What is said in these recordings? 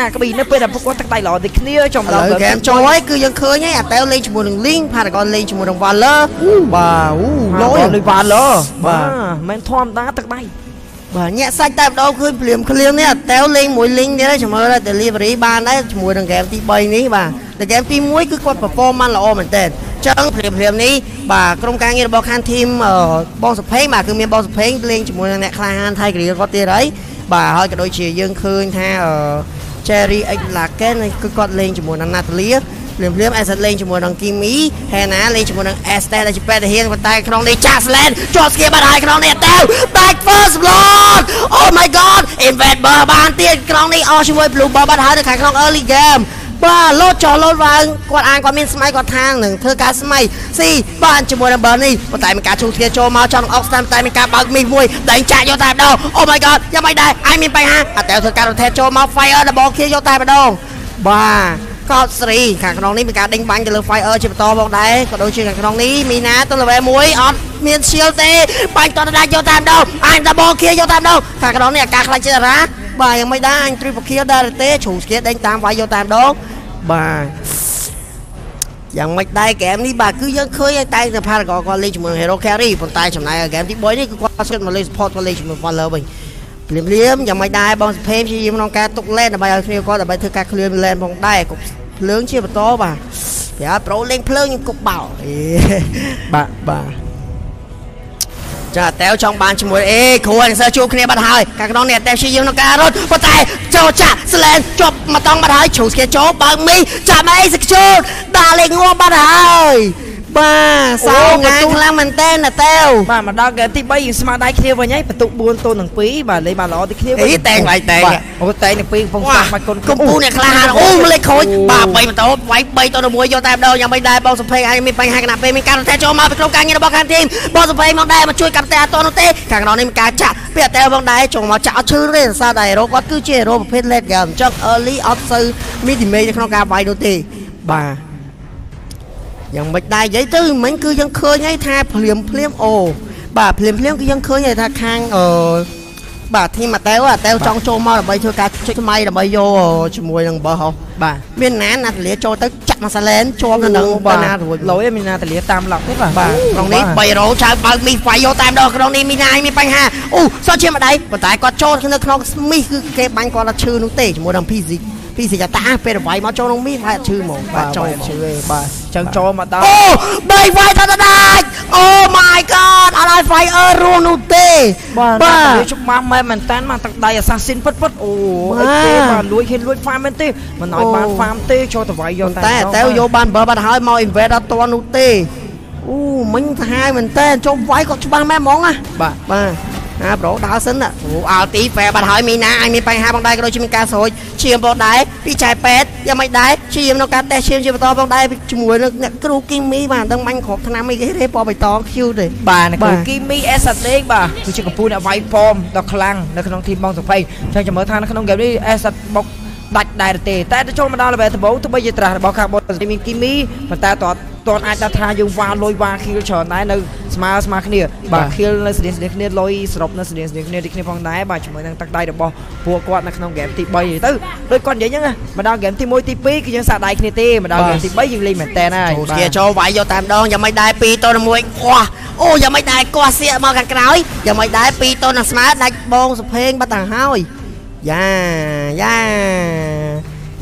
ណាក្ប៊ីនៅពេលដែលពួកគាត់ទឹកដៃល្អដូចគ្នាចំឥដល់ឡូវហ្គេមចូលហើយគឺយើងឃើញហើយអាតេវលេងជាមួយនឹង Link Paragon លេងជាមួយនឹង Valor បាទអូលោលយលុយវ៉ាឡឺបាបាទទមិនធម្មតាទឹកដៃបាទញាក់សាច់តែម្ដងឃើញភ្លាមឃ្លៀងនេះអាតេវលេងមួយ Link ទៀតហើយជាមួយនឹង Delivery បានដែរជាមួយនឹងហ្គេមទី3នេះបាទតែហ្គេមទី1គឺគាត់ performance ល្អមែនទែនអញ្ចឹងភ្លាមភ្លាមនេះបាទក្រុមការងាររបស់ខានធីមបងសុភេងបាទគឺមានបងសុភេងលេងជាមួយនឹងអ្នកក្លាហានថៃកូរ៉េគាត់ទៀតហើយបាទហើយក៏ដូចជាយើងឃើញថាអឺ Cherry X Laken គឺគាត់លេងជាមួយនឹង Natalia ភ្លាមភ្លាម Asset លេងជាមួយនឹង Kimi Hana លេងជាមួយនឹង Estelle ដែលជាពេទ្យទាហានប៉ុន្តែក្នុងនេះ Jaslen ជាប់ស្គៀបាត់ហើយក្នុងនេះតែវ Back first blood Oh my god Invade Bar បានទៀតក្នុងនេះអស់ជាមួយ Blue Bar បាត់ហើយនៅខាងក្នុង early game បាទលោតចោះលោតឡើងគាត់អានគាត់មានស្មៃគាត់ថាងនឹងធ្វើការស្មៃស៊ីបានជាមួយនឹង Burn នេះប៉ុន្តែមានការឈូសធាចូលមកចង់អុកស្តាមតែមានការបើកមីសមួយតែចាក់យកតែម្ដង Oh my god យ៉ាងមិនដែរអាយមានបញ្ហាអត់តែធ្វើការ rotate ចូលមក fire double kill យកតែម្ដងបាទកោតស្រីខាងក្នុងនេះមានការដេញបាញ់ទៅលើ fire ជាបន្តផងដែរក៏ដូចជាខាងក្នុងនេះមីណាទៅ level 1អត់មាន shield ទេបាញ់តតដាច់យកតែម្ដងអាយ double kill យកតែម្ដងខាងក្នុងនេះអាការខ្លាចចិត្តរ៉ា បាទយ៉ាងមិនដែរអញ triple kill ដែរទេជ្រូស្គៀដេញតាមវាយយកតែម្ដងបាទយ៉ាងមិនដែរហ្គេមនេះបាទគឺយើងឃើញឲ្យតែតែ Paragon គាត់លេងជាមួយ Hero Carry ប៉ុន្តែចំណែកហ្គេមទី3នេះគឺគាត់ស្គិតមកលេង support គាត់លេងជាមួយ Valor វិញភ្លាមភ្លាមយ៉ាងមិនដែរបងសុភេមព្យាយាមក្នុងការទុក lane ដើម្បីឲ្យគ្នាគាត់ដើម្បីធ្វើការ clear lane ផងដែរគប់ភ្លើងជាបន្តបាទប្រាប់ប្រូលេងភ្លើងខ្ញុំគប់បោអេបាទបាទ ចាតែវចង់បានជាមួយអេគ្រូអនសើជួបគ្នាបាត់ហើយខាងក្នុងនេះតែព្យាយាមក្នុងការរត់ប៉ុន្តែចូលចាក់ស្លែនជាប់មកតង់បាត់ហើយជ្រូស្គែចូលបើកមីចាប់អេសខ្ជូតដាក់លេងងាប់បាត់ហើយ បាទសោងាយខ្លាំងមែនតើណាតែវបាទមកដល់ហ្គេមទី3យើងស្មើដៃគ្នាវិញហើយបន្ទុក4ទល់នឹង2បាទលេងបានល្អដូចគ្នាវិញអីតែងវាយតែងបាទអូតែងនឹង2កំពុងស្ដាប់បាច់គុណកំពូអ្នកខ្លះហានអូលេខខូចបាទ3ម៉ូតូវាយ3ទៅ1យកតែម្ដងយ៉ាងមិនដែរបងសុភ័យអាចមានបញ្ហាគណៈពេលមានការរត់តែចូលមកពីក្រុមការងាររបស់ខាងទីមបងសុភ័យមកដែរមកជួយកាប់តែអត់តនោះទេខាងក្នុងនេះមានការចាក់ពីអតែបងដែរចូលមកចាក់អត់ឈឺទេសារតែហេរ៉ូគាត់គឺជាហេរ៉ូប្រភេទ late game អញ្ចឹង early អត់សូវមាន damage នៅក្នុងការវាយនោះទេបាទ យ៉ាងមិនដែរនិយាយទៅមិញគឺយើងឃើញហើយថាភ្លាមភ្លាមអូបាទភ្លាមភ្លាមគឺយើងឃើញហើយថាខាងអឺបាទធីមម៉ាតេវអាតេវចង់ចូលមកដើម្បីធ្វើការជិះថ្មីដើម្បីយកជាមួយនឹងបើហោះបាទមានណាណាតាលាចូលទៅចាក់ម៉ាសាឡែនជាប់នៅនឹងបាបាទណារួចលយមានណាតលាតាមឡប់ទេបាទបាទក្នុងនេះ3រោចៅបើកមីស្វាយយកតែម្ដងក្នុងនេះមីណាមានបញ្ហាអូសោះជាម្ដាយប៉ុន្តែគាត់ចូលនៅក្នុងមីគឺគេបាញ់គាត់អត់ឈឺនោះទេជាមួយនឹង PC PC ចាតាពេលវាយមកចូលក្នុងមីវាយអត់ឈឺហ្មងបាទចូលឈឺឯបាទចឹងចូលមកដល់អូបីវាយតតដាច់អូ my god អត់ឲ្យ fire រស់នោះទេបាទបាបាទទច្បាស់មែនមែនតានមកទឹកដៃអាសាស៊ីនពិតពិតអូបាទអីទេបាទលួចហ៊ានលួចហ្វាមមែនទេមិនឲ្យអូបានហ្វាមទេចូលទៅវាយយកតែតែតែយកបានបើបាត់ហើយមក invest អត់ទាន់នោះទេអូមិញសាហាយមែនតើចូលវាយគាត់ច្បាស់មែនហ្មងណាបាទបាទ អាប្រូដើរសិនណាអូអាល់ទីហ្វែបាត់ហើយមីណាអាចមានបញ្ហាផងដែរក៏ដូចជាមានការស្រួយឈាមផងដែរពីចែពេទ្យយ៉ាងមិនដែរឈាមនៅការតេស្តឈាមជាបន្តផងដែរជាមួយនឹងអ្នកគ្រូគីមីបាទមិនដឹងបាញ់គ្រប់ឆ្នាំអីគេទេពណ៌បៃតង cute ទេបាទនៅបាគឺទគីមីអេសាត់លេងបាទគឺជាកំពូលអ្នកវាយប៉មដ៏ខ្លាំងនៅក្នុងធីមបងសុភ័យចឹងចាំមើលថានៅក្នុងហ្គេមនេះអេសាត់បុក ដាច់ដែរទេតែទៅចូលមកដល់លេវដំបូងទោះបីជាត្រាស់របស់ខាងបតមានគីមីប៉ុន្តែតតតតអាចដាក់ថាយើងវ៉ាលុយវ៉ាខៀលច្រើនដែរនៅស្មើស្មើគ្នាបាទខៀលនៅស្តៀងស្តៀងគ្នាលុយសរុបនៅស្តៀងស្តៀងគ្នាដូចគ្នាផងដែរបាទជាមួយនឹងទឹកដៃរបស់ពួកគាត់នៅក្នុងហ្គេមទី3ទៅដូចគាត់និយាយហ្នឹងមកដល់ហ្គេមទី1ទី2គឺយើងសាកដៃគ្នាទេមកដល់ហ្គេមទី3យើងលេងមែនតើហើយចូលស្គាចូលវាយយកតែម្ដងយ៉ាងមិនដែរ2ទៅ1គាស់អូយ៉ាងមិនដែរគាស់សៀកមកខាងក្រោយយ៉ាងមិនដែរ2ទៅនឹងស្មើដាច់បងសុភេងបាត់ទៅហើយ យ៉ាយ៉ា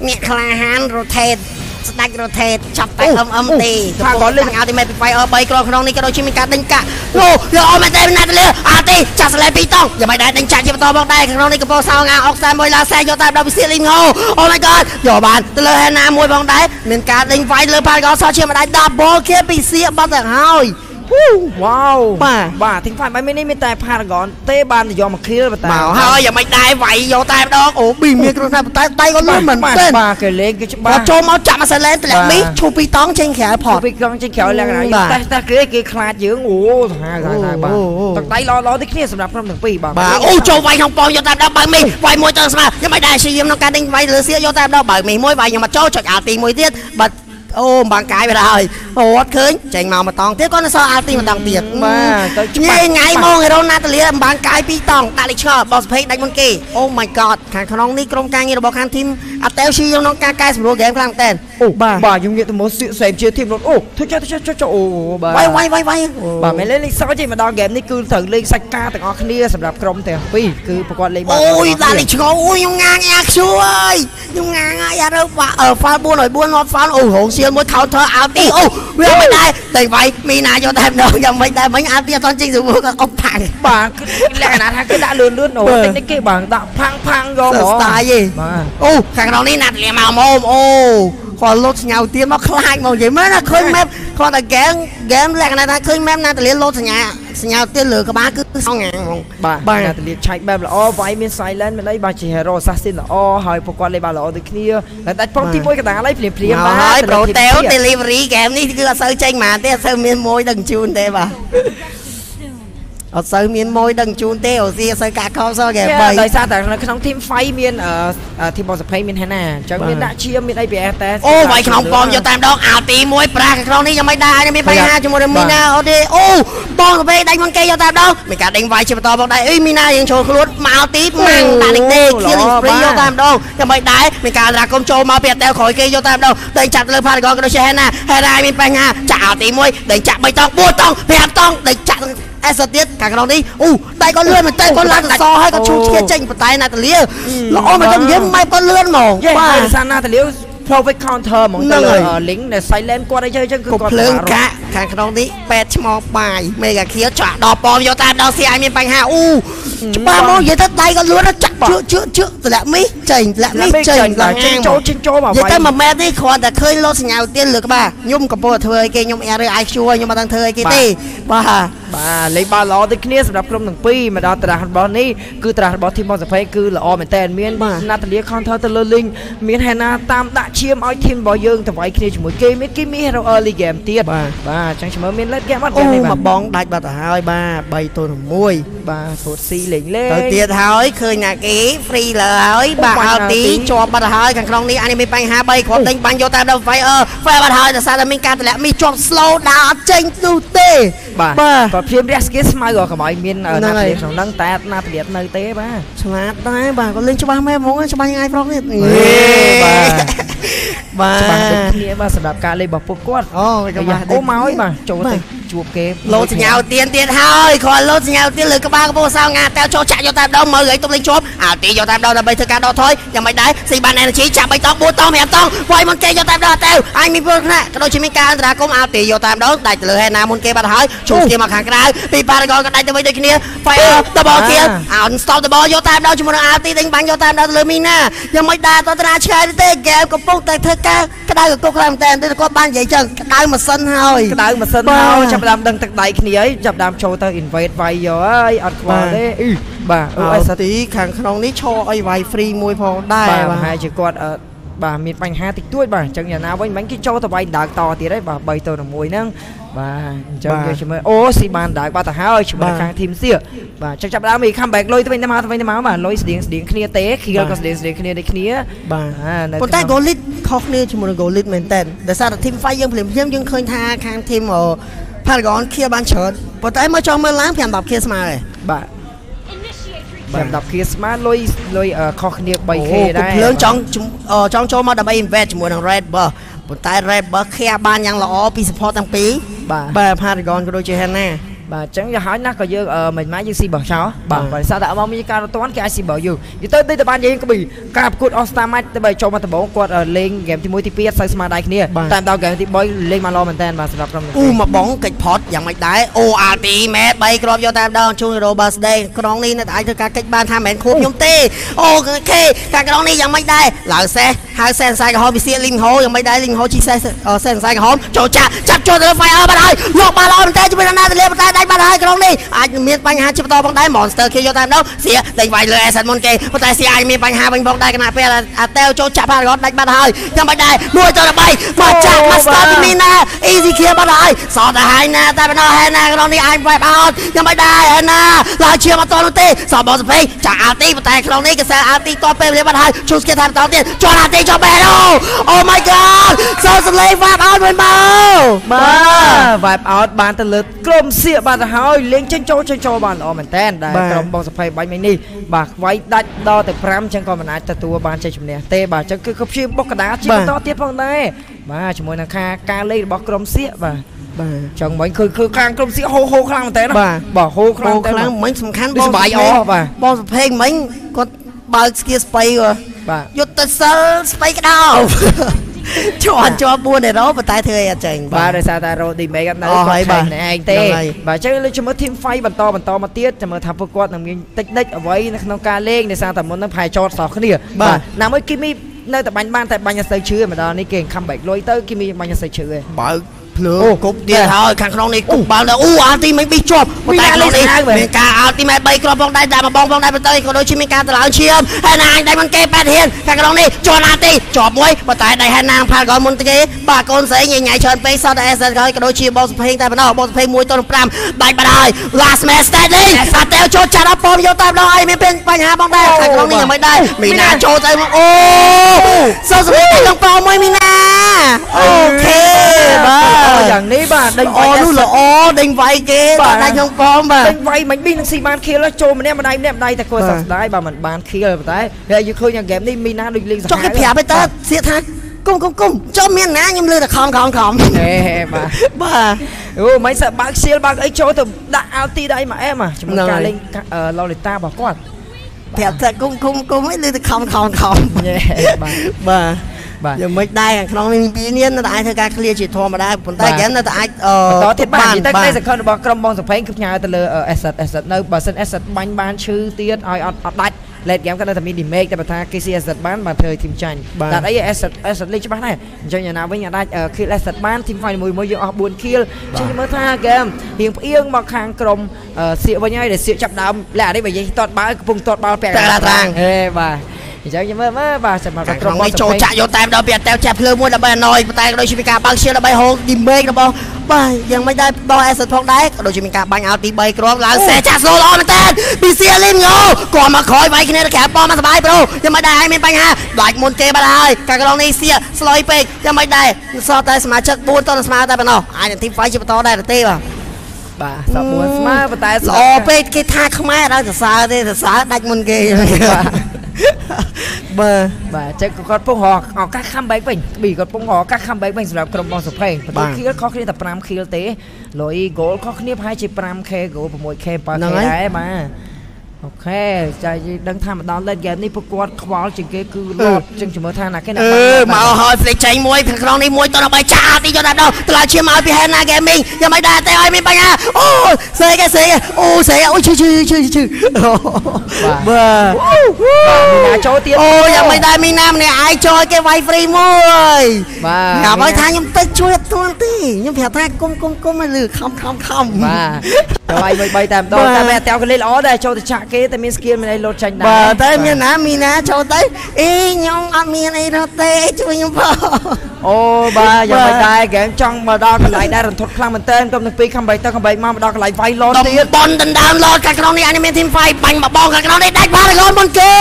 អ្នកក្លាហាន rotate ស្ដាច់ rotate ចាប់តែអឹមអឹមទេខាងគាត់លេង ultimate fire 3គ្រាប់ក្នុងនេះក៏ដូចជាមានការដេញកាក់អូយកអមតែណាត់លឿអត់ទេចាក់សលេពីតង់យ៉ាងមិនដែរដេញចាក់ជាបន្តមកដែរក្នុងនេះកំពុងសោងាអុកសាមួយឡាសែយកតែដល់វិសៀលីងហូអូ my god យកបានទៅលើហេណាមួយផងដែរមានការដេញវាយលើផាល់កោសោះជាមិនដែរ double kill ពីសៀបាត់ទៅហើយ វ៉ូវ៉ាវបាទបាទទី5មិននេះមានតែ Paragon ទេបានទៅយកមកខៀលប៉ុន្តែមកហើយយ៉ាងមិនដែរវាយយកតែម្ដងអូប៊ីមានគ្រូថាតែដៃក៏លឿនមែនបាទទេបាទគេលេងគេច្បាបាស់ទចូលមកចាក់មកសាឡែនតម្លាក់បាទមីឈូពីតង់ចេញក្រៅផតពីក្រងចេញក្រោយឡើងហើយបាទតែតែគេគេខ្លាចយើងអូថាថាថាបាទអូអូទឹកដៃល្អល្អដូចគ្នាសម្រាប់ក្រុមទាំងពីរបាទបាទអូចូលវាយក្នុងប៉ងយកតែម្ដងបើមីវាយមួយទៅស្មើយ៉ាងមិនដែរព្យាយាមក្នុងការដេញវាយលើសៀយកតែម្ដងបើមីមួយវាយខ្ញុំមកចូលចុចអាទីមួយទៀតបាទ អអូបាំងកាយវាហើយអូអត់ឃើញចេញមកមកតង់ទៀតគាត់នៅសល់អាល់ទីម្ដងទៀតបាទទៅច្បាញ៉ៃស់ថ្ងៃមកហេរ៉ូណាតាលីបាំងកាយពីរតង់ដាក់លេខឆ្ងល់បោះសភ័យដាច់មុនគេអូ my god ខាងក្នុងនេះក្រុមការងាររបស់ខាងធីមអាតេវស៊ីក្នុងការកែសម្រួលហ្គេមខ្លាំងមែនតើអូបាទបាទខ្ញុំងាកទៅមើលសៀកសែមជាធីមរត់អូធ្វើចេះចេះចេះអូបាទវាយវាយវាយវាយបាទមិនលេងលេងសើចទេមកដល់ហ្គេមនេះគឺត្រូវលេងសាច់ការទាំងអស់គ្នាសម្រាប់ក្រុមទាំងពីរគឺប្រកបលេងបានអូយដាក់លេខឆ្ងល់អូយខ្ញុំងាងអាខ្ជូអើយខ្ញុំងាងអាយ៉ារើបាអឺហ្វាល់4ឲ្យ4 not foul អូរងសៀលមួយ counter out ទីអូវាមិនដែរតែវាយមីណាយកតែម្ដងយ៉ាងមិនដែរមិញអាទីអត់តន់ចេញទៅមកអុកផាំងបាទគឺលក្ខណៈថាគេដាក់លឿនលឿនអូបាទតិចតិចគេបាទដាក់ផាំងផាំងយកសើហ្មងស្តាយទេបាទអូខាងក្នុងនេះណាត់លាមកមកអូ គាត់លុតស្ញៅទៀតមកខ្លាចមកនិយាយមែនណាឃើញម៉ែគាត់តែហ្គេមហ្គេមលក្ខណៈថាឃើញម៉ែណាតលាលុតសញ្ញាសញ្ញាទៀតលើក្បាលគឺសងងាងហ្មងបាទបាទណាតលៀបឆៃបែបល្អវាយមាន silent មានអីបាទជា hero assassin ល្អហើយប្រកបលេងបានល្អដូចគ្នាតែដាច់ផងទី1កណ្ដាលហើយភ្លាមភ្លាមមកបាទហើយទៅប្រូលើតេវទីពីរ delivery ហ្គេមនេះគឺអត់សូវចេញមកទេអត់សូវមានមួយដឹងជូនទេបាទ អត់សូវមានមួយដឹងជូនទេអូសៀសូវកាក់ខោសគេ3ដោយសារតែនៅក្នុង team fight មាន team បងសុភ័យមានហាណាអញ្ចឹងមានដាក់ឈាមមានអីពីអេសតែអូវាយក្នុងប៉មយកតែម្ដងអាទី1ប្រាស់ខាងក្នុងនេះយ៉ាងម៉េចដែរមានបញ្ហាជាមួយនឹងមីណាអូទេអូបងសុភ័យដេញមកគេយកតែម្ដងមានការដេញវាយជាបន្តមកដែរអីមីណាយើងចូលខ្លួនមកទីម៉ាំងតានេះទេ killing spree យកតែម្ដងយ៉ាងម៉េចដែរមានការត្រាគុំចូលមកពីអតែក្រោយគេយកតែម្ដងដេញចាក់លើ Paragon ក៏ដូចជាហាណាហាណាមានបញ្ហាចាក់អាទី1ដេញចាក់3តង់4តង់5តង់ដេញចាក់ អេសទៀតខាងក្នុងនេះអូដៃគាត់លឿនមែនតើគាត់ឡើងសសហើយគាត់ឈូសឈៀចេញបន្តែណាតាលាល្អមែនតើនិយាយម៉ែគាត់លឿនហ្មងយេបាហើយទដោយសារណាតលាវ perfect counter ហ្មងហ្នឹងទៅលើហើយ link ដែល silent គាត់អីចឹងចឹងគឺកុំគាត់ភ្លើងកាក់ ខាងក្នុងនេះពេទ្យឈ្មោះបាយមេហ្គាខៀវចាក់ដល់ប៉មយកតាមដល់ស៊ីឲ្យមានបញ្ហាអូច្បាស់មកនិយាយទៅដៃក៏លួនចាក់ជក់ជក់ជក់តម្លាក់មីចេញតម្លាក់មីនេះចេចេញញឡើងចេញងាងចូលចេញចូលមកនិយាយទៅមួយម៉ែត្រនេះគ្រាន់តែឃើញលោតសញ្ញាទៀនលើក្បាលខ្ញុំកំពុងតែធ្វើឲ្យគេខ្ញុំអែរើ IQ ឲ្យខ្ញុំអត់ដឹងធ្វើឲ្យគេទេបាទបាទលេងបានល្អដូចគ្នាសម្រាប់ក្រុមទាំងពីរមកដល់ត្រាស់របស់នេះគឺត្រាស់របស់ team របស់សភ័យគឺល្អមែនតើមានណាតាលី counter ទៅលើ link មាន Hana តាមដាក់ឈាមឲ្យ team របស់យើងទៅវាយគ្នាជាមួយគេមានគេមាន hero early game ទៀតបាទអញ្ចឹងឈ្មោះមាន late game អត់អូ game នេះមកបាទបងដាច់បាត់ទៅហើយបាទ3ទល់នឹង1បាទសូត្រស៊ីលេងលេងទៅទៀតហើយឃើញណាគេ free លើហើយបាទបញ្ហាអត់ទីទីជាប់បាត់ទៅហើយខាងក្នុងនេះអានេះមានបញ្ហា3គ្រាប់ដេញបាញ់យកតាមដល់ fire fire បាត់ហើយដោយសារតែមានការតម្លាក់មីជាប់ slow down អត់ចេញនោះទេបាទបាទគាត់ព្រាមរះស្គីស្មៅក៏កម្អយមានហ្នឹងណាហើយតាលីក្នុងហ្នឹងតែណាតាលីនៅទេបាទឆ្លាតដែរបាទគាត់លេងច្បាស់មែនហ្មងច្បាស់យ៉ាងឯងប្រុសនេះបាទ បាច្បាស់ដូចទគ្នាបាទសម្រាប់ការលេងរបស់ពួកគាត់អូប្រយ័ត្នអូមកហើយបាទចូលទៅ ជួបគេលោតសញ្ញាទៀនទៀតហើយគាត់លោតសញ្ញាទៀនលើក្បាលកំពង់សោងាតែចូលចាក់យកតាមដងមើលឲ្យទុកលេងជាប់អាទីយកតាមដងដើម្បីធ្វើការដកថយយ៉ាងមិនដែរស៊ីបាន energy ចាក់3តង់4តង់5តង់វាយមុនគេយកតាមដងតែអញមានពលខ្នាក់ក៏ដូចជាមានការអន្តរាគមអាទីយកតាមដងដាច់ទៅលើហេណាមុនគេបាត់ហើយជួសគ្នាមកខាងក្រៅពីប៉ារ៉ាហ្គនក៏ដាច់ទៅវិញដូចគ្នា fire តបគៀនអោ stop តបយកតាមដងជាមួយនឹងអាទីដេញបាញ់យកតាមដងទៅលើមីណាយ៉ាងមិនដែរតត្រាឆ្ងាយទេហ្គេមកំពុងតែធ្វើការក្តៅកកខ្លាំងមែនតើគាត់បាននិយាយចឹងក្តៅម៉ាស៊ីនហើយក្តៅម៉ាស៊ីនបាទមកចាប់ផ្ដើមដឹងទឹកដៃគ្នាហើយចាប់ផ្ដើមចូលទៅ invade វាយយកហើយអត់ខ្វល់ទេអ៊ឺបាទអូអូអេអេសសទីខាងក្នុងនេះឈរអីវាយ free មួយផងដែរបាទបាទហើយជាគាត់អឺបាទមានបញ្ហាតិចតួចបាទអញ្ចឹងយ៉ាងណាវិញមិញគេចូលទៅវាយដើកតទៀតហើយបាទ3ទៅ1ហ្នឹងបាទអញ្ចឹងយកជាមួយអូស៊ីបានដើកបាត់ទៅហើយជាមួយខាងធីមសៀបាទអញ្ចឹងចាប់ផ្ដើមមី comeback លុយទៅវិញទៅមកទៅវិញទៅមកបាទលុយស្តៀងស្តៀងគ្នាទេ kill ក៏ស្តៀងស្តៀងគ្នាដូចគ្នាបាទអានៅប៉ុន្តែ Golit ខុសគ្នាជាមួយនឹង Golit មែនតើដោយសារតែ team fight យើងភ្លាមៗយើងឃើញថាខាង team Paragon ខៀបានច្រើនប៉ុន្តែមកចង់មើលឡើង5 10ខៀស្មើហើយបាទ Initiate បាទ10 k ស្មើលុយលុយអឺខុសគ្នា 3k អូដែរភ្លើងចង់ជំអឺចង់ចូលមកដើម្បី invest ជាមួយនឹង Red Bull ប៉ុន្តែ Red Bull ខៀបានយ៉ាងល្អពី support ទាំងពីរបាទបាទ Paragon ក៏ដូចជា Hana បាទអញ្ចឹងយ៉ាងហើយណាស់ក៏យើងអឺមិនម៉ាយើងស៊ីបោះចោលបាបាទទបើសារតែអត់មកមានការរត់តាន់គេអាចស៊ីបោះយើងនិយាយទៅដូចតែបានយើងក្បីការប្រកួត All Star Match ទៅបើចូលមកដំបូងគាត់អឺលេងហ្គេមទី1ទី2អត់សូវស្មើដៃគ្នាបាទតែដល់ហ្គេមទី3លេងបានល្អមែនតើបាទសម្រាប់ក្រុមនេះអូមកបងកិច្ចផតយ៉ាងម៉េចដែរអូអាទីម៉ែ3គ្រាប់យកតាមដងជូន Hero Birthday ក្រុងនេះនៅតែអាចធ្វើការកិច្ចបានថាមិនមែនខួបខ្ញុំទេអូខេការក្រុងនេះយ៉ាងម៉េចដែរឡើងសេះ ហៅសេះសរសៃក្រហមវិសៀលីងហូយ៉ាងម៉េចដែរលីងហូជីសេះសេះសរសៃក្រហមចូលចាក់ចាប់ចូលទៅលើ Fire បាត់ហើយយកបានល្អមែនតើជាមួយនឹងណាទៅលេប៉ុន្តែដាច់បាត់ហើយក្រុងនេះអាចមានបញ្ហាជាបន្តផងដែរ Monster គេយកតាមដងសៀដេញវាយលើ Asset មុនគេប៉ុន្តែសៀអាចមានបញ្ហាវិញផងដែរគណៈពេលអាតេវចូលចាក់ Paragon ដាច់បាត់ហើយយ៉ាងម៉េចដែរ1ទៅ13មកចាក់ Master ពីមីណា easy kill បាត់ហើយសតទៅហើយណាតែបណ្ដោះហើយណាក្រុងនេះអាច wipe out យ៉ាងម៉េចដែរហើយណាឡើយជាមកតនោះទេសបបងសភ័យចាក់អាទីប៉ុន្តែក្រុងនេះកសែអាទីតពេលវេលាបាត់ហើយជួសគេថាបន្តទៀតជន់អាទីចាប់បែរអូ Oh my god សោសលេងវ៉ាប់អត់មួយមកបាទ vibe out បានទៅលើក្រុមសៀកបានទៅហើយលេងចេញចូលចេញចូលបានល្អមែនតើដែលក្រុមបងសុភ័យបាញ់មិញនេះបាទខ្វាយដាច់ដល់ទៅ5អញ្ចឹងក៏មិនអាចទទួលបានជ័យជំនះទេបាទអញ្ចឹងគឺក៏ព្យាយាមបុកកដាជាបន្តទៀតផងដែរបាទជាមួយនឹងខាការលេងរបស់ក្រុមសៀកបាទបាទចឹងមិញគឺគឺខាងក្រុមសៀកហូហូខ្លាំងមែនតើបាទបាទហូខ្ខ្លាំងលាំងមែនខ្លាំងតើមិញសំខាន់ដូចសប្បាយអស់បាទបងសុភេងមិញគាត់បើកស្គៀស្បៃគាត់ បាទយុទ្ធសិលស្បៃក្តោបជាប់ជាប់4អេរ៉ូប៉ុន្តែធ្វើអីអត់ចេញបាទដោយសារតែរ៉ូឌីមេកនៅអស់ហើយបាទឯងទេហ្នឹងហើយបាទអញ្ចឹងលើកជាមួយ team fight បន្តបន្តមកទៀតចាំមើលថាពួកគាត់នឹងមានតិចតិចអ្វីនៅក្នុងការលេងដោយសារតែមុននឹងផាយចតសោះគ្នាបាទណាមួយគីមីនៅតែបាញ់បានតែបាញ់អត់សូវឈឺម្ដងនេះគេ comeback លុយទៅគីមីបាញ់អត់សូវឈឺទេបើក ភ្លើអូងគប់ទៀតបាទហើយខាងក្នុងនេះគប់បាល់ទៅអូអាល់ទីមិនប៊ីជាប់ប៉ុន្តែមានក្នុងនេះលេងស្អាតមែនមានការអាល់ទីមិន3គ្រាប់ផងដែរដាក់មកបងផងដែរប៉ុន្តែក៏ដូចជាមានការតឡើងឈាមហើយណាអញដៃមិនគេប៉ែតហ៊ានខាងក្នុងនេះជាប់អាល់ទីជាប់មួយប៉ុន្តែដៃហែណាងផាល់កលមុនទេបាទកូនស្រីញ៉ៃញ៉ៃច្រើនពេកសតតែអេសហើយក៏ដូចជាបងសុភេងតែប៉ុណ្ណោះបងសុភេង1ទល់5ដាច់បាត់ហើយ last man standing សាតែវចូលចាត់អត់ពំយកតែម្ដងអីមានបញ្ហាបងដែរខាងក្នុងនេះយ៉ាងមិនដែរមីណាចូលទៅមកអូសសុភេងតែក្នុងប៉មួយមីណាអូខេបាទយ៉ាងនេះបាទដេញល្អនោះល្អដេញវាយគេបាទដល់ដាច់ក្នុងប៉មបាទដេញវាយមិនប៊ីនឹងស៊ីបាន kill ចូលម្នាក់ម្ដាយម្នាក់ម្ដាយតែគាត់បាទសោកស្ដាយបាទមិនបាន kill ប៉ុន្តែហើយយើងឃើញថា game នេះមីណាដូចលេងសាចុះគេប្រាប់ទៅតើសៀកថាគុំគុំគុំចុះមានណាខ្ញុំលឺតែខំខំខំហេបាទបាទអូមិនសើបើកសៀលបើកអីចូលទៅដាក់អាល់ទីដាក់អីមកអែមជាមួយហ្នឹងការហើយលេងឡូលីតារបស់គាត់ប្រាប់តែគុំគុំគុំឲ្យលឺតែខំខំខំយេបាទបាទបាទ យ៉ាងមិនដែរខាងក្នុងនេះពីនេះនៅតែអាចធ្វើការ clear ជាធម្មតាប៉ុន្តែបាទហ្គេមនៅតែអាចអបន្តទៀតបាទនិយាយទៅបាក្តីនសង្ឃឹមរបស់ក្រុមបងសុភ័យគឺផ្ញើទៅលើ asset asset នៅបើសិន asset បាញ់បានឈឺទៀតឲ្យអត់អត់ដាច់ late game គាត់នៅតែមាន damage តែបើថា KC asset បានបានធ្វើឲ្យ team ចាញ់បាទតែអី asset asset លេខច្បាស់ដែរអញ្ចឹងយ៉ាងណាវិញអាចដាច់ kill asset បាន team fight មួយមួយយើងអស់4 kill អញ្ចឹងមើលថា game រៀងផ្អៀងមកខាងក្រុមអឺសៀកវិញហើយដែលសៀកចាប់ដើមលក្ខណៈនេះបើនិយាយទាត់បាល់កំពុងទាត់បាល់ពាក់ពាក់កណ្ដាលត្រាំងហេបាទ អញ្ចឹងយើងមើលមើលបាទសម្រាប់ខាងក្រុក្រុមមបងនេះសុចូលភ័យចាក់យកតែម្ដងពីអតេវចាក់ភ្លើងមួយដើម្បីអណយប៉ុន្តែក៏ដូចជាមានការបើកឈៀលដើម្បីហូរឌីមេករបស់បាទយ៉ាងមិនដែរដល់អេសផងដែរក៏ដូចជាមានការបាញ់អោតទី3គ្រាប់ឡើងសេចាក់ស្លូល្អមែនតើពីសៀលីនងោគាត់មកក្រោយវាយគ្នាទៅក្រៅប៉មកសបាយប្រូយ៉ាងមិនដែរឲ្យមានបញ្ហាដាច់មុនគេបាត់ហើយកាក្រុងនេះសៀស្លុយពេកយ៉ាងមិនដែរសតតែសមាជិក4តនស្មើតែប៉ុណ្ណោះអាចនឹងទី5ជាបន្តដែរទេបាទបាទសក់4ស្មើប៉ុន្តែស្ល្អពេកគេថាខ្មែរអត់ឲ្យសរសើរទេសរសើរដាច់មុនគេបាទ បាទចឹងក៏គាត់ពងរកឱកាស comeback វិញប៊ីគាត់ពងរកឱកាស comeback វិញសម្រាប់ក្រុមបងសុភ័យបន្បាទូទខៀលខុសគ្នាតែ5ខៀលទេលុយ goal ខុសគ្នាប្រហែលជា 5k goal 6k 7k ហ្នឹងហើយដែរបាទ អូខេចាយើងដឹងថាមកដល់ late game នេះពួកគាត់ខ្វល់ជាងគេគឺលត់ចឹងជំរឿថាណាគេណាអឺមកហើយផ្លេចចេញមួយខាងក្នុងនេះមួយតដល់បីចាអត់ទីយកដល់ដល់ថ្លាឈាមមកពី Hena Gaming យ៉ាងមិនដែរតែឲ្យមានបញ្ហាអូសេគេសេអូសេអូឈឺឈឺឈឺឈឺបាទមីណាចូលទៀតអូយ៉ាងមិនដែរមីណាម្នាក់ឯងចូលគេវាយ free មួយបាទញ៉ាំឲ្យថាខ្ញុំទៅជួយអត់ទាន់ទេខ្ញុំប្រាប់ថាគុំគុំគុំឲ្យលឺខំខំខំបាទ ទៅឲ្យមួយ3តែម្ដងបាទតែមែនតែក៏លេងល្អដែរចូលទៅចាក់គេតែមាន skill មានអីលោតចាញ់ដែរបាទតែមានណាមីណាចូលទៅអេខ្ញុំអត់មានអីរត់ទេជួយខ្ញុំផងអូបាទយ៉ាងបាទមិនដែរ game ចង់មកដល់កន្លែងដែររន្ធត់ខ្លាំងមែនតើក្រុមទាំងពីរខំបីទៅខំបីមកមកដល់កន្លែងវាយលោតតំទៀតបន់ដណ្ដើមលោតខាងក្នុងនេះអានេះមាន team fight បាញ់មកបងខាងក្នុងនេះដាច់បាល់រលមុនគេ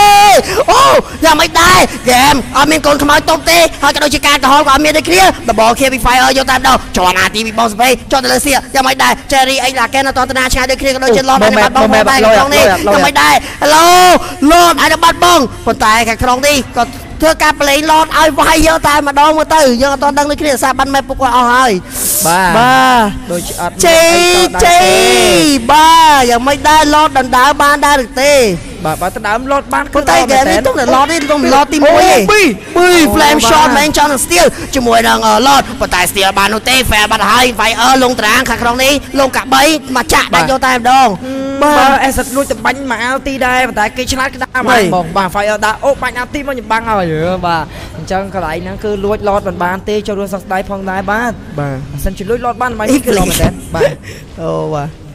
អូយ៉ាងមិនដែរហ្គេមអត់មានកូនខ្មោចតុបទេហើយក៏ដូចជាការកំហល់ក៏អត់មានដូចគ្នាដបគ្នាពី fire យកតែម្ដងជន់អាទីពីបងស្ពេចន់ទៅលើសៀយ៉ាងមិនដែរ Cherry អីឡាកែនអត់តណាឆ្ងាយដូចគ្នាក៏ដូចជាលោតអានេះបាត់បងដែរខាងក្នុងនេះយ៉ាងមិនដែរ Hello លោតអានេះបាត់បងប៉ុន្តែខាងក្នុងនេះក៏ ធ្វើការប្លេងលោតឲ្យវាយយកតែម្ដងមកទៅយើងអត់តដឹងដូចគ្នាសារបាត់មេពុកគាត់អស់ហើយបាទបាទដូចជាអត់ជ័យមានអីតជ័ដែរយបាទយ៉ាងមិនដែរឡតដណ្ដើមបានដែរឬទេ បាទបើទៅដើមលោតបានប៉ុន្តែហ្គេមនេះទុំតែឡតនេះទុំឡតទី1ទេអូពីរពីរអូ flame បាទ shot មែនចង់នឹង steal ជាមួយនឹងឡតប៉ុន្តែ steal បាននោះទេ fair បាត់ហើយ fire លងតារាងខាងក្នុងនេះលងកាបីមកចាក់ដាច់យកតែម្ដងបើបាទអេសិតលួចទៅបាញ់មកអាល់ទីដែរប៉ុន្តែគេឆ្លាតក្តារហីមកបងបាទ fire ដាក់អូបាញ់អាល់ទីមកខ្ញុំបាំងហើយយើបាទអញ្ចឹងកន្លែងហ្នឹងគឺលួចលោតមិនបានទេចូលរួមសោកស្ដាយផងដែរបាទបាទបើសិនជាលួចលោតបានមិនគឺលោតមែនទេបាទអូបាទបាទ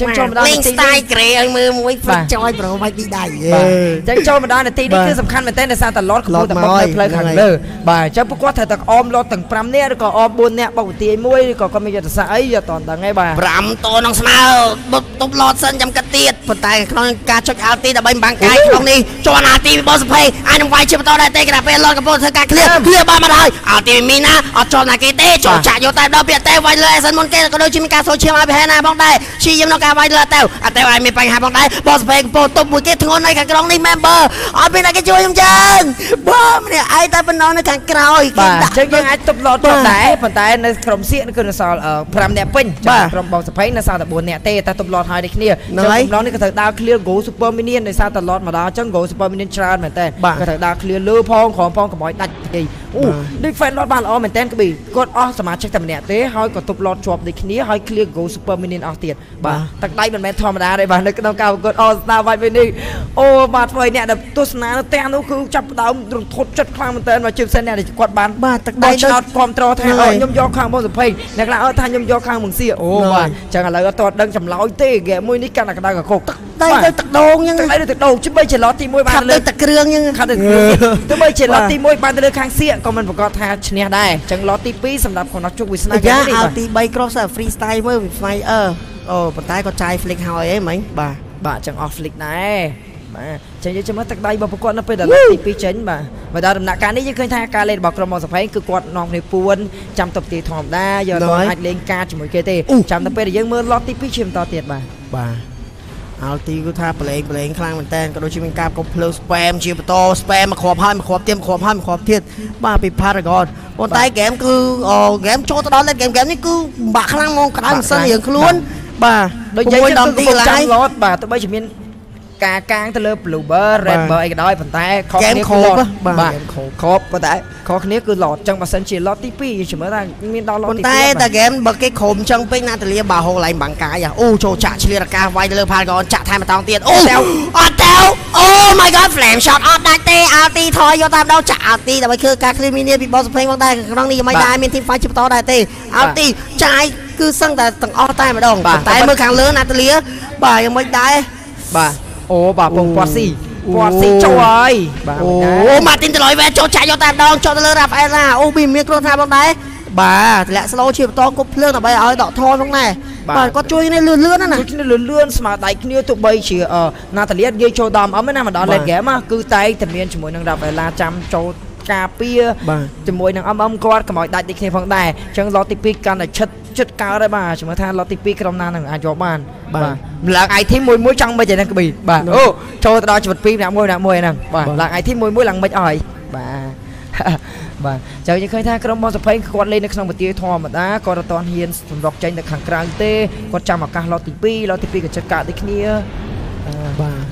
ចចឹងចូលមកដល់លេងនាទីស្ទាយនេះក្រេឲ្យមើលមួយហ្វិបាតទចយប្រូបាច់ទីដៃបាទអញ្ចឹងចូលមកដល់នាទីនេះបាទគឺសំខាន់មែនទែនដោយសារតែឡតកំពុងតែឡតបុកមកនៅផ្លូវខាងហ្នឹងលើហើយបាទអញ្ចឹងពួកគាត់ត្រូវតែអមឡតទាំង5នាក់ឬក៏អម4នាក់បុកវិទាយមួយឬក៏គាត់មានយុទ្ធសាស្ត្រអីយកតដឹងឯងបាទ5តូននឹងស្មើបុកទប់ឡតសិនចាំកាត់ទៀតប៉ុន្តែក្នុងការចុចអាល់ទីដើម្បីបាំងកាយក្នុងនេះជាន់អាល់ទីពីបោះសភ័យអាចនឹងវាយជាបន្តដែរទេគណៈពេលឡតកំពុងធ្វើការឃ្លៀឃ្លៀបានមកហើយអាល់ទីមីណាអត់ជាប់ណាគេទេចូលចាក់យកតែដល់ពីអតេវាយលើអេសិនមុនគេក៏ដូចជាមានការសូឈាមឲ្យពីហេណាផងដែរឈីយាមក្នុងការវាយលើអតេអតេឲ្យមានបញ្ហាផងដែរបោះសភ័យកំពុងទប់មួយគេធ្ងន់នៅខាងក្រោមនេះ member អត់មានអ្នកគេជួយខ្ញុំចឹងបើម្នាក់ឯងតែប៉ុណ្ណោះនៅខាងក្រោយបាទអដាក់ញ្ចឹងយើងអាចទប់ឡតជាប់ដែរប៉ុន្តែនៅក្រុមសៀកគឺនៅសល់អឺ5នាក់ពេញបាទក្រុមបងសភ័យនៅសល់តែ4នាក់ទេតែទប់ឡតហើយដូចគ្នាហ្នឹងហើយកំឡុងនេះក៏ត្រូវដើរ clear go super minion ដោយសារតែឡតមកដល់អញ្ចឹង go super minion ច្រើនមែនតើបាទក៏ត្រូវដើរ clear លើផងក្រោមផងកុំឲ្យដាច់ទេអូបាទដូច fan ឡតបានល្អមែនតើក្ប៊ីគាត់អស់សមាជិកតែម្នាក់ទេហើយក៏ទប់ឡតជាប់ដូចគ្នាហើយ clear go super minion អស់ទៀតបាទទឹកដៃមិនមែនធម្មតាទេបាទនៅក្នុងការប្រកួត All Star Fight វិញនេះអូបាទធ្វើឲ្យអ្នកដែលទស្សនានៅទាំងនោះគឺចាប់ផ្ដើមរន្ធត់ចិត្តខ្លាំងមែនតើមកជិះផ្សេងអ្នកដែលគាត់បានបាទទឹកដៃដៃឆ្នោតគ្រប់ត្រថាហ្នឹងអហើយខ្ញុំយកខាងបងសុភ័យអ្នកខ្លះអត់ថាខ្ញុំយកខាងបង្សៀអូហ្នឹងហើយបាទចឹងឥឡូវអត់ទាន់ដឹងចម្លើយទេហ្គេមមួយនេះកាន់តែក្តៅកកកទឹកដៃទៅទឹកដូងចឹងទឹកដៃទៅទឹកដោជិះបីជាឡតទី1បានខាត់លើទៅទឹកគ្រឿងចឹងខាត់ទៅគ្រឿងទៅបីជាឡតទី1បានទៅលើខាងសៀកក៏មិនប្រកាសថាឈ្នះដែរចឹងឡតទី2សម្រាប់ក្នុងជោគវាសនាអាហ្គេយ៉ាមនេះអាបាទទី3 cross សា free style មើលវាស្មៃ អឺអូប៉ុន្តែគាត់ចាយ flick ហើយអីមិញបាទបាទចឹងអស់ flick ដែរបាទចឹងយើងចាំមើលទឹកដៃរបស់ប្រកួតនៅពេលដែលឡតទី2ចេញបាទមកដល់ដំណាក់កាលនេះយើងឃើញថាការលេងរបស់ក្រុមមកសុភ័យគឺគាត់នាំគ្នាពួនចាំតុបទីធម្មតាយកអត់ទាន់អាចលេងការជាមួយគេទេចាំទៅពេលដែលយើងមើលឡតទី2ឈាមតទៀតបាទបាទអាល់ទីគឺថាប្លែងប្លែងខ្លាំងមែនតើក៏ដូចជាមានការកុំភ្លើ spam ជាបន្ត spam មកគ្រាប់ហើយមកគ្រាប់ទៀតមកគ្រាប់ហើយមកគ្រាប់ទៀតបាទពី Paragon ប៉ុន្តែហ្គេមគឺហ្គេមចូលទៅដល់លេងហ្គេមហ្គេមនេះគឺបាក់ខ្លាំងហ្មងក្តៅមិនសិនរៀងខ្លួន បាទដូចយើង6ដំដំទីទីឡាឡាយយឡតបាទទោះបីជាមាន ការកាងទៅលើ Bluebird បាទ Redbird អីក៏ដោយប៉ុន្តែខុសហ្គេមគ្នាខូបគឺបាទបាទហ្គេមខូបខូបប៉ុន្តែខុសគ្នាគឺឡតចឹងបើសិនជាឡតទី2យើងជំរឿថាមានដល់ឡតប៉ុន្ទីតែ2តែហ្គេមបើគេក្រុមចឹងពេកណាតាលាបាហូឡៃបាំងកាយអូចូលចាក់ឆ្លៀតអាកាសវាយទៅលើ Paragon ចាក់ថែមម្ដងទៀតអូអត់ទៅអូ my god flame shot អត់ដាច់ទេអាល់ទីថយយកតាមដងចាក់អាល់ទីដើម្បីធ្វើការ clean minion ពីបោះសភេងផងដែរក្នុងនេះមិនដែរមាន team fight ជាបន្តដែរទេអាល់ទីចាយគឺសឹងតែទាំងអស់តែម្ដងប៉ុន្តែមើលខាងលើណាតាលាបាទយ៉ាងមិនដែរបាទ អូបាទពងពាត់ស៊ីអូពាត់ស៊ីចូលហើយបាទអូមិនដែរម៉ាទីនតលុយវ៉ែចូលចាក់យកតាមដងចូលទៅលើរ៉ាហ្វអែលណាអូប៊ីមានគ្រោះថ្នាក់ផងដែរបាទតម្លាក់ slow ជាបន្តគប់ភ្លើងដើម្បីឲ្យដកធនផងដែរបាទគាត់ជួយនេះលឿនលឿនណាណាដូចគ្នាលឿនលឿនស្មើដៃគ្នាទោះបីជាអឺណាតាលៀតយាយចូលដំអមណាមកដល់បាទលេងហ្គេមគឺតែងតែមានជាមួយនឹង Rafaela ចាំចូលការពារបាទជាមួយនឹងអមអមគាត់កុំឲ្យដាច់ដូចគ្នាផងដែរអញ្ចឹងឡតទី2កាន់តែឈិតជិតកើតហើយបាទជំរឿថាឡតទី2ក្រុមណានឹងអាចយកបាន បាទម្លង IT មួយមួយចង់មិនទេហ្នឹងក្ប៊ីបាទនោះអូចូលទៅដល់ជីវិត2ម្នាក់មួយម្នាក់មួយហ្នឹងបាទបាទឡើង IT មួយមួយឡើងមិនអស់ហើយបាទបាទចឹងយើងឃើញថាក្រុមបងសុភ័យគាត់លេងនៅក្នុងប្រទាយធម្មតាគាត់អត់ទាន់ហ៊ានសម្រុកចេញទៅខាងក្រៅទេគាត់ចាំឱកាសឡតទី2ឡតទី2ក៏ចិត្តកាត់ដូចគ្នាអឺបាទ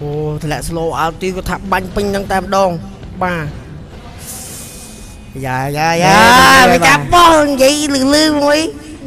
អូតម្លាក់ slow អោទីគាត់ថាបាញ់ពេញហ្នឹងតែម្ដងបាទយ៉ាយ៉ាយ៉ាមិនកាប់បោះនិយាយលឺលឺមួយ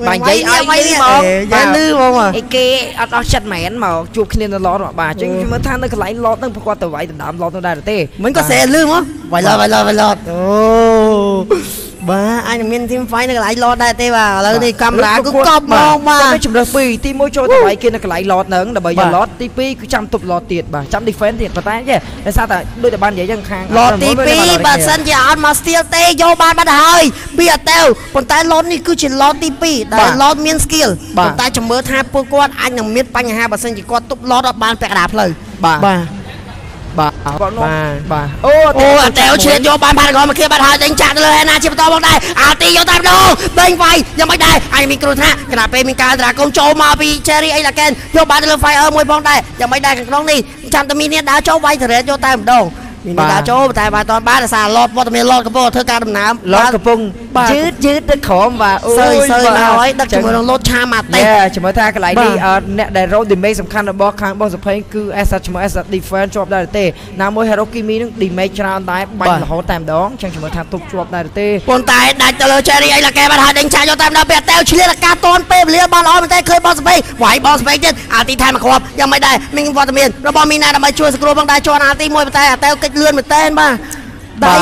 បាទនិយាយឲ្យវាលឺនេះមកយ៉ាលឺមកមកអីគេអត់អស់ចិត្តមែនមកជួបគ្នានៅឡតមកបាទចឹងអឺខ្ញុំមើលថានៅកន្លែងឡតហ្នឹងប្រគាត់ទៅវាយដណ្ដើមឡតនោះដែរទេមិនក៏សែលឺមក វាយឡតវាយឡតវាយឡតអូបាទអាចនឹងមាន team fight នៅកន្លែងឡតដែរទេបាទឥឡូវនេះកាមេរ៉ាគឺកប់ហ្មងបាទជំរើសពីរទី1ចូលទៅវាយគេនៅកន្លែងឡតហ្នឹងដើម្បីយកបាទឡតទី2គឺចាំទប់ឡតទៀតបាទចាំ defense ទៀតប៉ុន្តែចេះដោយសារតែដូចតែបាននិយាយយ៉ាងខាងឡតទី2បើសិនជាអត់មក steal ទេយកបានបាត់ហើយពីអត់ទៅប៉ុន្តែឡតនេះគឺជាឡតទី2ដែលឡតមាន skill បាទប៉ុន្តែជំរឿថាពួកគាត់អាចនឹងមានបញ្ហាបើសិនជាគាត់ទប់ឡតអត់បានពាក់កណ្ដាលផ្លូវបាទបាទ បាទគាត់នោះបាទបាទអូអូអតេវឆ្លៀតយកបានផាត់កមកគៀបបាត់ហើយដេញចាក់ទៅលើហេណាជាបន្តមកដែរអាទីយកតែម្ដងដេញវាយយ៉ាងមិនដែរអញមានគ្រោះថ្នាក់គណៈពេលមានការត្រាកុំចូលមកពី Cherry អីឡាកែនយកបានទៅលើ Fire មួយផងដែរយ៉ាងមិនដែរខាងក្នុងនេះចាំតែមានអ្នកដើរចូលវាយត្រេតយកតែម្ដង មានអ្នកដើរចូលតែបាទតនបានដោយសារឡតវត្តមានឡតកំពុងធ្វើការដំណើរឡតកំពុងបាទយឺតយឺតទៅក្រោមបាទអូសើយសើយបាទមកហើយដឹកជាមួយនឹងឡតឆាមកទេយេជាមួយថាកន្លែងនេះបាទអឺអ្នកដែល road damage សំខាន់របស់ខាងបងសុភ័យគឺ asset ជាមួយ asset defense ជាប់ដែរទេណាមួយ hero kimi នឹង damage ច្រើនដែរបាញ់រហូតតែម្ដងអញ្ចឹងជាមួយថាទប់ជាប់ដែរទេប៉ុន្តែដាច់ទៅលើ Cherry អីឡាកែបាត់ហើយដេញឆាយកតែម្ដងពេលតែវឆ្លៀតអាការតនពេលវេលាបានល្អមែនទេឃើញបោះស្បៃវាយបោះស្បៃទៀតអាទីថែមមកគ្រាប់យ៉ាងមិនដែរមានវត្តមានរបស់មីណាដើម្បីជួយសង្គ្រោះផងដែរជន់អាទីមួយប៉ុន្តែអាតែវកិច្ចលឿនមែនតើបាទដៃ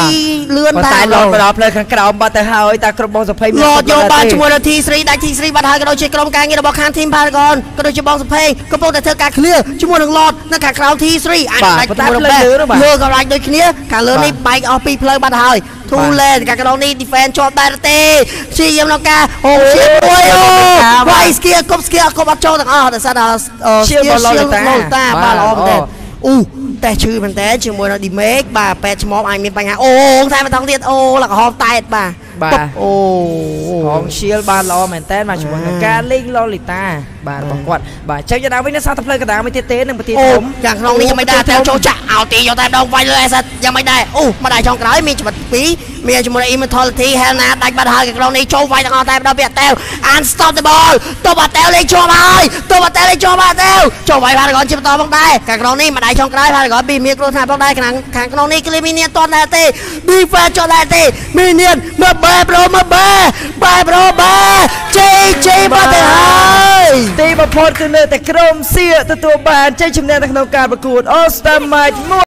លឿនប៉ុន្តាតែលត់មកដល់ផ្លូវខាងក្រោមបាត់ទៅហើយតាក្រុមបងសុភ័យលត់យកបានជាមួយនឹង T3 ដាច់ T3 បាត់ហើយក៏ដូចជាក្រុមការងាររបស់ខាង Team Paragon ក៏ដូចជាបងសុភ័យកំពុងតែធ្វើការ clear ជាមួយនឹង Lot នៅខាងក្រោម T3 អាចដាច់ជាមួយនឹងលើក៏ដាច់ដូចគ្នាខាងលើនេះបែកអស់ពីផ្លូវបាត់ហើយ Two lane ខាងក្រោមនេះ defend ជាប់ដែរទេព្យាយាមក្នុងការអូជាមួយអូវាយ skill គប់ skill គប់អត់ចូលទាំងអស់ដោយសារតែ Shield របស់ Lolita តាបាបាទទល្អមែនទេល្អអូតែឈឺមែនតើជាមួយនឹង Dimake បាទពេទ្យឆ្មបអាចមានបញ្ហាអូតែម្ដងទៀតអូលកហមតែតបាទ បាទអូហងឈៀលបានល្អមែនតើមកជាមួយនឹងការលេងលលីតាបាទរបស់គាត់បាទចឹងយ៉ាងណាវិញនៅសាស្ត្រផ្លូវកណ្ដាលមួយទៀតទេនឹងប្រទីធំខាងក្នុងនេះយ៉ាងមិនដែរតែចូលចាក់អោទីយកតែដងវាយលើអេសិតយ៉ាងមិនដែរអូមិនដែរចុងក្រោយមានចំណុច2មានជាមួយ Immortality Helena ដាច់បាត់ហើយខាងក្នុងនេះចូលវាយទាំងអស់តែម្ដងពីអតេល Unstoppable តបអតេលលេងជាប់ហើយតបអតេលលេងជាប់អតេលចូលវាយ Paragon ជាបន្តផងដែរខាងក្នុងនេះមិនដែរចុងក្រោយ Paragon ពីមានគ្រោះថ្នាក់ផងដែរខាងខាងក្នុងនេះ Clean មានតនដែរទេ Defense ចុះដែរទេ Minion មើលបែប្រូមកបែបែប្រូបែជេជេបាត់ទៅហើយទីបំផុតគឺនៅតែក្រុមសៀកទទួលបានជ័យជំនះនៅក្នុងការប្រកួត All Star Match មួយ